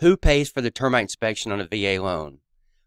Who pays for the termite inspection on a VA loan?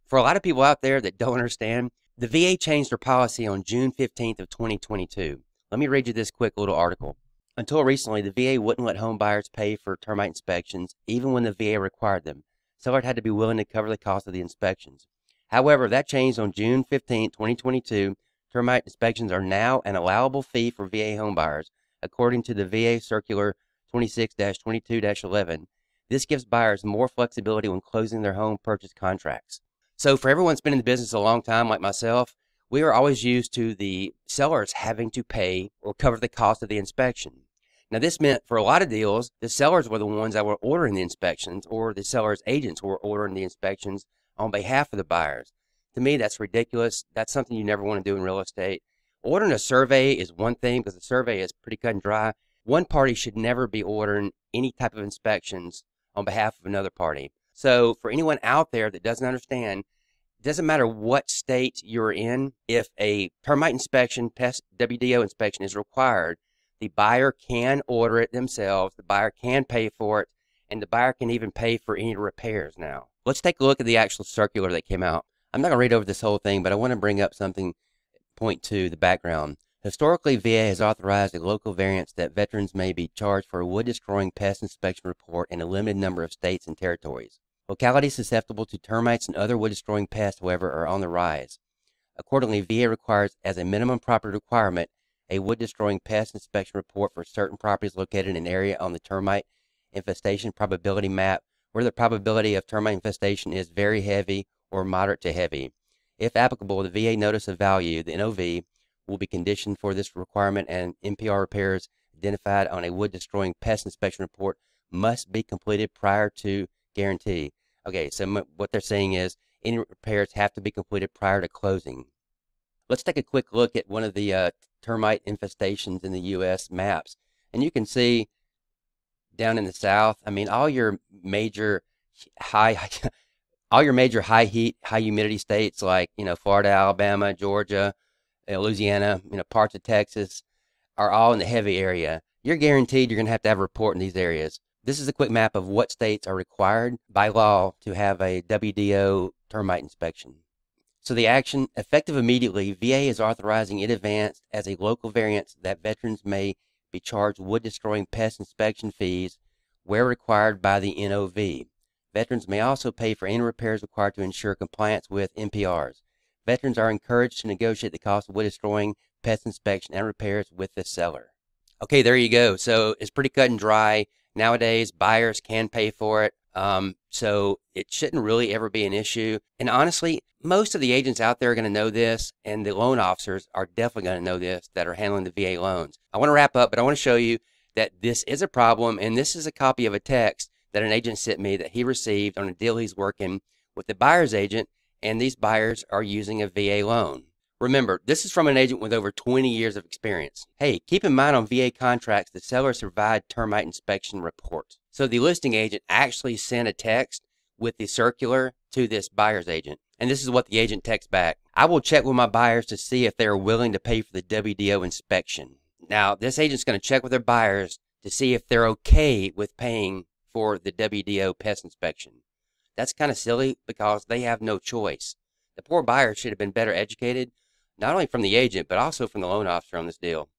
For a lot of people out there that don't understand, the VA changed their policy on June 15th of 2022. Let me read you this quick little article. Until recently, the VA wouldn't let home buyers pay for termite inspections, even when the VA required them. Sellers had to be willing to cover the cost of the inspections. However, that changed on June 15, 2022. Termite inspections are now an allowable fee for VA homebuyers, according to the VA Circular 26 22 11. This gives buyers more flexibility when closing their home purchase contracts. So, for everyone that's been in the business a long time, like myself, we are always used to the sellers having to pay or cover the cost of the inspection. Now, this meant for a lot of deals, the sellers were the ones that were ordering the inspections, or the seller's agents were ordering the inspections on behalf of the buyers. To me, that's ridiculous. That's something you never want to do in real estate. Ordering a survey is one thing because the survey is pretty cut and dry. One party should never be ordering any type of inspections on behalf of another party. So, for anyone out there that doesn't understand, it doesn't matter what state you're in, if a termite inspection, pest WDO inspection is required, the buyer can order it themselves, the buyer can pay for it, and the buyer can even pay for any repairs now. Let's take a look at the actual circular that came out. I'm not going to read over this whole thing, but I want to bring up something, point to the background. Historically, VA has authorized a local variance that veterans may be charged for a wood destroying pest inspection report in a limited number of states and territories. Localities susceptible to termites and other wood destroying pests, however, are on the rise. Accordingly, VA requires as a minimum property requirement a wood destroying pest inspection report for certain properties located in an area on the termite infestation probability map where the probability of termite infestation is very heavy or moderate to heavy. If applicable, the VA notice of value, the NOV, will be conditioned for this requirement and MPR repairs identified on a wood destroying pest inspection report must be completed prior to guarantee. Okay, so what they're saying is any repairs have to be completed prior to closing. Let's take a quick look at one of the uh, termite infestations in the U.S. maps. And you can see down in the south, I mean, all your major high, all your major high heat, high humidity states like, you know, Florida, Alabama, Georgia, Louisiana, you know, parts of Texas are all in the heavy area. You're guaranteed you're going to have to have a report in these areas. This is a quick map of what states are required by law to have a WDO termite inspection. So the action, effective immediately, VA is authorizing in advance as a local variance that veterans may be charged wood destroying pest inspection fees where required by the NOV. Veterans may also pay for any repairs required to ensure compliance with MPRs. Veterans are encouraged to negotiate the cost of wood destroying pest inspection and repairs with the seller. Okay, there you go. So it's pretty cut and dry. Nowadays, buyers can pay for it. Um, so it shouldn't really ever be an issue. And honestly, most of the agents out there are going to know this, and the loan officers are definitely going to know this that are handling the VA loans. I want to wrap up, but I want to show you that this is a problem, and this is a copy of a text that an agent sent me that he received on a deal he's working with the buyer's agent, and these buyers are using a VA loan. Remember, this is from an agent with over 20 years of experience. Hey, keep in mind on VA contracts, the sellers provide termite inspection reports. So the listing agent actually sent a text with the circular to this buyer's agent. And this is what the agent texts back. I will check with my buyers to see if they are willing to pay for the WDO inspection. Now, this agent's going to check with their buyers to see if they're okay with paying for the WDO pest inspection. That's kind of silly because they have no choice. The poor buyer should have been better educated not only from the agent, but also from the loan officer on this deal.